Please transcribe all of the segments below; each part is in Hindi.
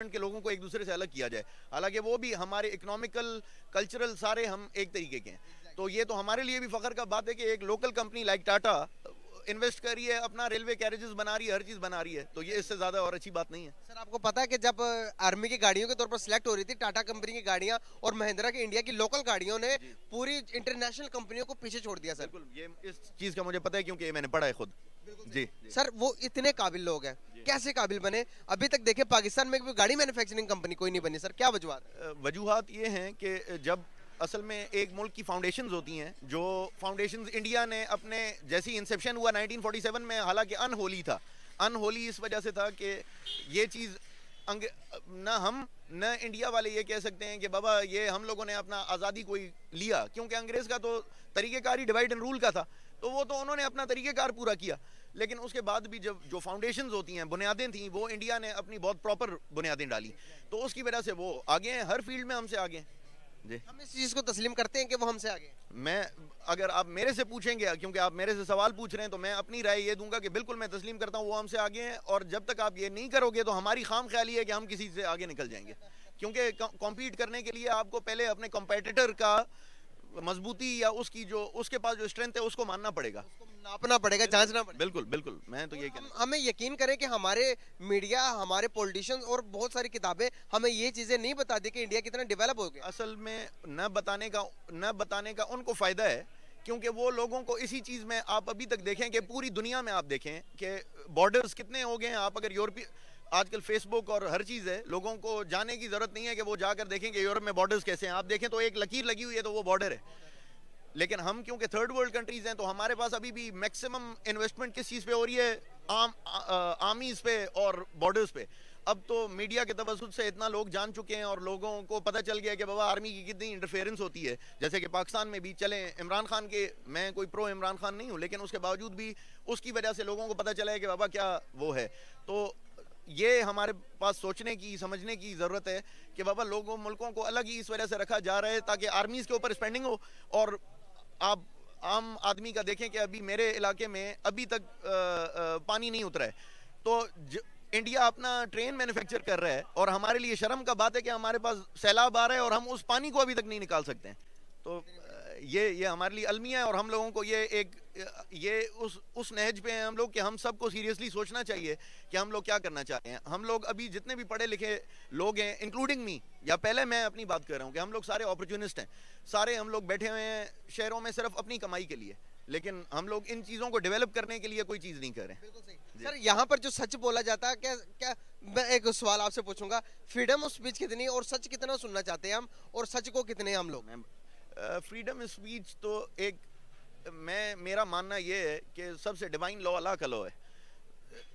के लोगों को एक दूसरे से अलग किया जाए। हालाँकि वो भी हमारे इकोनॉमिकल कल्चरल सारे हम एक तरीके के हैं। तो ये तो हमारे लिए भी फखर का बात है कि एक local company like Tata invest कर रही है अपना रेलवे कैरेजेस बना रही है हर चीज़ बना रही है। तो ये इससे ज़्यादा और अच्छी बात नहीं है। सर आपको पता है कि जब आर्मी की गाड़ियों के तौर पर सिलेक्ट हो रही थी टाटा कंपनी की गाड़ियाँ और महिंद्रा की इंडिया की लोकल गाड़ियों ने पूरी इंटरनेशनल कंपनियों को पीछे छोड़ दिया सर। बिल्कुल ये इस चीज़ का मुझे पता है क्योंकि ये मैंने पढ़ा है खुद। जी। सर वो इतने काबिल लोग हैं। कैसे काबिल बने? अभी तक देखे पाकिस्तान में गाड़ी मैन्युफैक्चरिंग कंपनी कोई नहीं बनी। सर क्या वजूहत वजूहत ये हैं कि जब असल में एक मुल्क की फाउंडेशंस होती हैं जो फाउंडेशंस इंडिया ने अपने जैसी इंसेप्शन हुआ 1947 में हालाँकि अनहोली था। अनहोली इस वजह से था कि ये चीज़ अंग न हम न इंडिया वाले ये कह सकते हैं कि बाबा ये हम लोगों ने अपना आज़ादी कोई लिया? क्योंकि अंग्रेज़ का तो तरीक़ेकार ही डिवाइड एंड रूल का था। तो वो तो उन्होंने अपना तरीक़ेकार पूरा किया। लेकिन उसके बाद भी जब जो फाउंडेशंस होती हैं बुनियादें थी वो इंडिया ने अपनी बहुत प्रॉपर बुनियादें डाली। तो उसकी वजह से वो आगे हैं हर फ़ील्ड में हमसे आगे हैं। जी। हम इस चीज़ को तस्लीम करते हैं कि वो हमसे आगे मैं अगर आप मेरे से पूछेंगे क्योंकि आप मेरे से सवाल पूछ रहे हैं तो मैं अपनी राय ये दूँगा कि बिल्कुल मैं तस्लीम करता हूँ वो हमसे आगे हैं और जब तक आप ये नहीं करोगे तो हमारी खाम ख्याली है कि हम किसी से आगे निकल जाएँगे। क्योंकि कॉम्पीट करने के लिए आपको पहले अपने कॉम्पिटिटर का मजबूती या उसकी जो उसके पास जो स्ट्रेंथ है उसको मानना पड़ेगा। नापना पड़ेगा जांचना पड़ेगा। बिल्कुल बिल्कुल मैं तो ये हम, हमें यकीन करें कि हमारे मीडिया हमारे पॉलिटिशियंस और बहुत सारी किताबें हमें ये चीज़ें नहीं बताती कि इंडिया कितना डेवलप हो गया। असल में न बताने का न बताने का उनको फ़ायदा है क्योंकि वो लोगों को इसी चीज़ में आप अभी तक देखें कि पूरी दुनिया में आप देखें कि बॉर्डर्स कितने हो गए हैं। आप अगर यूरोपीय आजकल फेसबुक और हर चीज़ है, लोगों को जाने की ज़रूरत नहीं है कि वो जाकर देखें कि यूरोप में बॉर्डर्स कैसे हैं। आप देखें तो एक लकीर लगी हुई है तो वो बॉर्डर है। लेकिन हम क्योंकि थर्ड वर्ल्ड कंट्रीज़ हैं तो हमारे पास अभी भी मैक्सिमम इन्वेस्टमेंट किस चीज़ पे हो रही है? आम आर्मीज पे और बॉर्डर्स पे। अब तो मीडिया के तवसत से इतना लोग जान चुके हैं और लोगों को पता चल गया कि बाबा आर्मी की कितनी इंटरफेरेंस होती है। जैसे कि पाकिस्तान में भी चले, इमरान खान के, मैं कोई प्रो इमरान खान नहीं हूँ, लेकिन उसके बावजूद भी उसकी वजह से लोगों को पता चला है कि बाबा क्या वो है। तो ये हमारे पास सोचने की समझने की ज़रूरत है कि बाबा लोगों मुल्कों को अलग ही इस वजह से रखा जा रहा है ताकि आर्मीज़ के ऊपर स्पेंडिंग हो और आप आम आदमी का देखें कि अभी मेरे इलाके में अभी तक आ, आ, पानी नहीं उतरा है। तो ज, इंडिया अपना ट्रेन मैन्युफैक्चर कर रहा है और हमारे लिए शर्म का बात है कि हमारे पास सैलाब आ रहा है और हम उस पानी को अभी तक नहीं निकाल सकते हैं। तो ये ये हमारे लिए अलमिया है और हम लोगों को ये एक ये उस उस नहज पे हैं हम लोग कि हम सबको सीरियसली सोचना चाहिए कि हम लोग क्या करना चाहते हैं। हम लोग अभी जितने भी पढ़े लिखे लोग हैं इंक्लूडिंग मी या पहले मैं अपनी बात कर रहा हूँ कि हम लोग सारे अपॉर्चुनिस्ट हैं। सारे हम लोग बैठे हुए हैं शहरों में सिर्फ़ अपनी कमाई के लिए लेकिन हम लोग इन चीज़ों को डेवलप करने के लिए कोई चीज़ नहीं कर रहे सर यहाँ पर जो सच बोला जाता है क्या क्या मैं एक सवाल आपसे पूछूँगा। फ्रीडम ऑफ़ स्पीच कितनी और सच कितना सुनना चाहते हैं हम और सच को कितने हम लोग? फ्रीडम स्पीच तो एक मैं मेरा मानना ये है कि सबसे डिवाइन लॉ अल्लाह का लॉ है।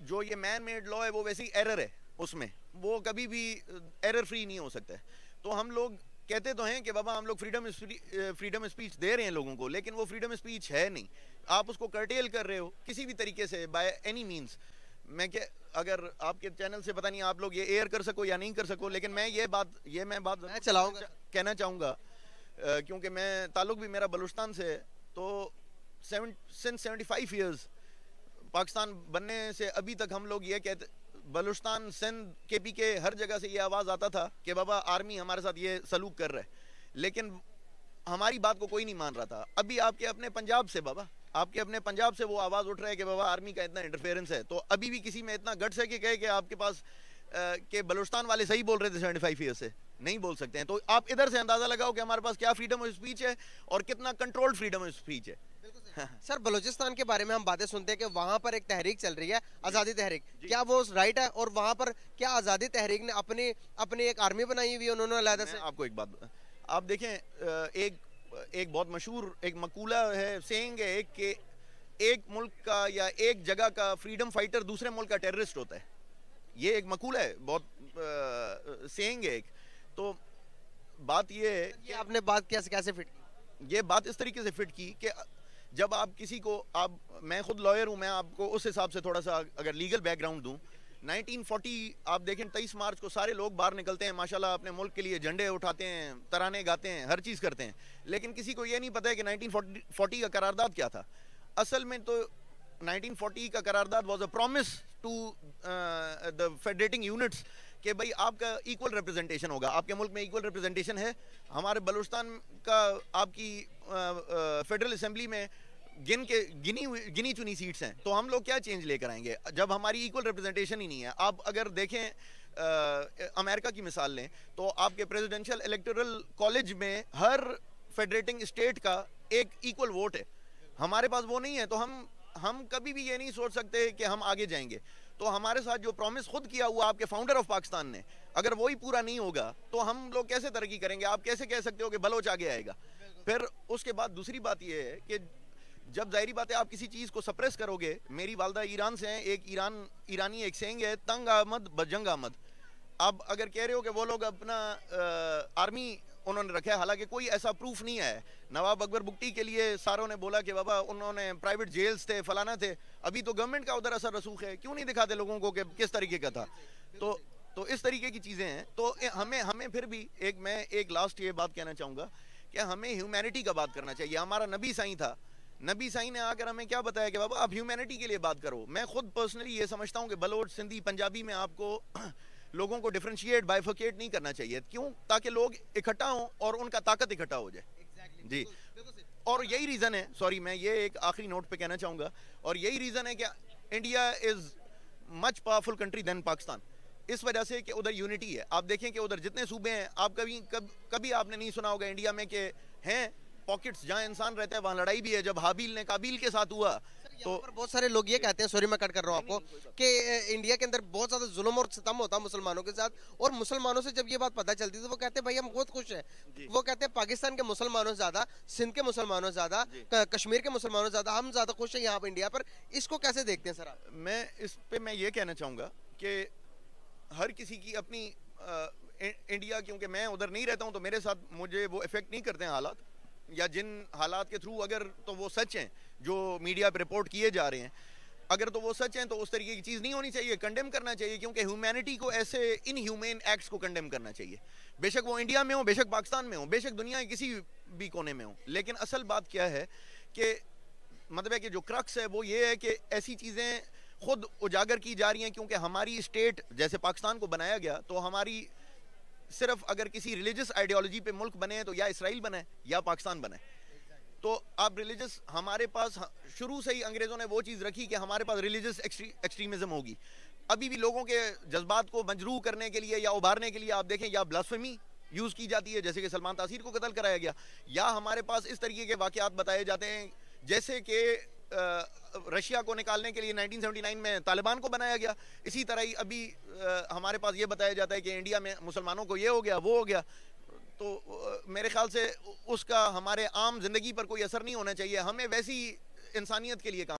जो ये मैन मेड लॉ है वो वैसी एरर है उसमें। वो कभी भी एरर फ्री नहीं हो सकता है। तो हम लोग कहते तो हैं कि बाबा हम लोग फ्रीडम फ्रीडम स्पीच दे रहे हैं लोगों को लेकिन वो फ्रीडम स्पीच है नहीं। आप उसको कर्टेल कर रहे हो किसी भी तरीके से बाय एनी मीन्स मैं क्या अगर आपके चैनल से पता नहीं आप लोग ये एयर कर सको या नहीं कर सको लेकिन मैं ये बात ये मैं बात मैं चलाऊँगा। कहना चाहूँगा क्योंकि मैं, ताल्लुक भी मेरा बलुस्तान से तो seven seventy five years Pakistan बनने से अभी तक हम लोग ये कहते बलुस्तान सिंध के पी के हर जगह से ये आवाज़ आता था कि बाबा आर्मी हमारे साथ ये सलूक कर रहा है। लेकिन हमारी बात को कोई नहीं मान रहा था। अभी आपके अपने पंजाब से बाबा, आपके अपने पंजाब से वो आवाज़ उठ रहा है कि बाबा आर्मी का इतना इंटरफेरेंस है। तो अभी भी किसी में इतना गट्स है कि कहे कि आपके पास के बलुस्तान वाले सही बोल रहे थे सेवेंटी फाइव ईयर से। नहीं बोल सकते हैं। तो आप इधर से अंदाज़ा लगाओ कि हमारे पास क्या फ्रीडम ऑफ़ स्पीच है और कितना कंट्रोल्ड फ्रीडम ऑफ़ स्पीच है। सर। बलूचिस्तान के बारे में हम बातें सुनते हैं कि वहाँ पर एक तहरीक चल रही है आज़ादी तहरीक। क्या वो राइट है और वहाँ पर क्या आज़ादी तहरीक ने अपनी अपनी एक आर्मी बनाई हुई है उन्होंने अलहदा से? आपको एक बात आप देखें एक एक बहुत मशहूर एक मकूला है सेंग है एक के एक मुल्क का या एक जगह का फ्रीडम फाइटर दूसरे मुल्क का टेररिस्ट होता है। ये एक मकूला है बहुत सेंग है एक। तो बात ये है कि आपने बात कैसे कैसे फिट की? ये बात इस तरीके से फिट की कि जब आप किसी को आप मैं खुद लॉयर हूँ मैं आपको उस हिसाब से थोड़ा सा अगर लीगल बैकग्राउंड दूँ 1940 आप देखें 23 मार्च को सारे लोग बाहर निकलते हैं माशाल्लाह अपने मुल्क के लिए झंडे उठाते हैं तराने गाते हैं हर चीज़ करते हैं। लेकिन किसी को ये नहीं पता है कि 1940 का करारदाद क्या था। असल में तो 1940 का करारदाद was a promise to the federating units कि भाई आपका इक्वल रिप्रेजेंटेशन होगा। आपके मुल्क में इक्वल रिप्रेजेंटेशन है। हमारे बलूचिस्तान का आपकी फेडरल असम्बली में गिन के गिनी गिनी चुनी सीट्स हैं। तो हम लोग क्या चेंज लेकर आएँगे? जब हमारी इक्वल रिप्रेजेंटेशन ही नहीं है आप अगर देखें आ, अमेरिका की मिसाल लें तो आपके प्रेसिडेंशियल इलेक्टोरल कॉलेज में हर फेडरेटिंग स्टेट का एक इक्वल वोट है। हमारे पास वो नहीं है तो हम हम कभी भी ये नहीं सोच सकते कि हम आगे जाएँगे। तो हमारे साथ जो प्रॉमिस खुद किया हुआ आपके फाउंडर ऑफ़ पाकिस्तान ने अगर वही पूरा नहीं होगा तो हम लोग कैसे तरक्की करेंगे? आप कैसे कह सकते हो कि बलोच आगे आएगा? फिर उसके बाद दूसरी बात यह है कि जब जाहरी बात है आप किसी चीज़ को सप्रेस करोगे मेरी वालदा ईरान से हैं एक ईरान ईरानी एक सेंग है तंग अहमद बजंग अहमद आप अगर कह रहे हो कि वो लोग अपना आ, आर्मी उन्होंने रखा है। हालाँकि कोई ऐसा प्रूफ नहीं है। नवाब अकबर बुकटी के लिए सारों ने बोला कि बाबा, उन्होंने प्राइवेट जेल्स थे, फलाना थे। अभी तो गवर्नमेंट का उधर असर रसूख है। क्यों नहीं दिखाते लोगों को कि किस तरीके का था? तो तो इस तरीके की चीज़ें हैं। तो हमें हमें फिर भी एक, मैं एक लास्ट ये बात कहना चाहूँगा कि हमें ह्यूमैनिटी का बात करना चाहिए। हमारा नबी साई था। नबी साई ने आकर हमें क्या बताया कि बाबा, आप ह्यूमैनिटी के लिए बात करो। मैं खुद पर्सनली ये समझता हूँ कि बलोच, सिंधी, पंजाबी में आपको लोगों को डिफ्रेंशिएट बाइफोकेट नहीं करना चाहिए। क्यों? ताकि लोग इकट्ठा हों और उनका ताकत इकट्ठा हो जाए। Exactly, जी। और यही रीज़न है सॉरी मैं ये एक आखिरी नोट पे कहना चाहूँगा। और यही रीज़न है कि India is much powerful country than Pakistan इस वजह से कि उधर यूनिटी है। आप देखें कि उधर जितने सूबे हैं आप कभी कब, कभी आपने नहीं सुना होगा इंडिया में कि हैं पॉकेट्स जहाँ इंसान रहता है वहाँ लड़ाई भी है। जब हाबिल ने काबिल के साथ हुआ तो बहुत सारे लोग ये कहते हैं सॉरी मैं कट कर रहा हूँ आपको कि इंडिया के अंदर बहुत ज़्यादा जुल्म और सितम होता है मुसलमानों के साथ। और मुसलमानों से जब ये बात पता चलती है तो वो कहते हैं भाई हम बहुत खुश हैं। वो कहते हैं पाकिस्तान के मुसलमानों ज़्यादा सिंध के मुसलमानों ज़्यादा कश्मीर के मुसलमानों ज़्यादा हम ज़्यादा खुश हैं यहाँ पर इंडिया पर। इसको कैसे देखते हैं सर आप? मैं इस पे मैं ये कहना चाहूँगा कि हर किसी की अपनी इंडिया क्योंकि मैं उधर नहीं रहता हूँ तो मेरे साथ मुझे वो इफ़ेक्ट नहीं करते हैं हालात। या जिन हालात के थ्रू अगर तो वो सच हैं जो मीडिया पर रिपोर्ट किए जा रहे हैं। अगर तो वो सच हैं तो उस तरीके की चीज़ नहीं होनी चाहिए। कंडेम करना चाहिए, क्योंकि ह्यूमैनिटी को ऐसे इन ह्यूमेन एक्ट्स को कंडेम करना चाहिए। बेशक वो इंडिया में हो, बेशक पाकिस्तान में हो, बेशक दुनिया के किसी भी कोने में हो। लेकिन असल बात क्या है कि मतलब है कि जो क्रक्स है, वो ये है कि ऐसी चीज़ें खुद उजागर की जा रही हैं, क्योंकि हमारी स्टेट जैसे पाकिस्तान को बनाया गया तो हमारी सिर्फ़ अगर किसी रिलीजियस आइडियोलॉजी पे मुल्क बने तो या इसराइल बने या पाकिस्तान बने तो अब रिलीजियस हमारे पास शुरू से ही अंग्रेज़ों ने वो चीज़ रखी कि हमारे पास रिलीजियस एक्सट्रीमिज्म होगी। अभी भी लोगों के जज्बात को मजरू करने के लिए या उभारने के लिए आप देखें, या ब्लास्फेमी यूज़ की जाती है, जैसे कि सलमान तासीर को कत्ल कराया गया। या हमारे पास इस तरीके के वाक़ात बताए जाते हैं, जैसे कि रशिया को निकालने के लिए 1979 में तालिबान को बनाया गया। इसी तरह ही अभी हमारे पास ये बताया जाता है कि इंडिया में मुसलमानों को ये हो गया, वो हो गया। तो मेरे ख्याल से उसका हमारे आम ज़िंदगी पर कोई असर नहीं होना चाहिए। हमें वैसी इंसानियत के लिए काम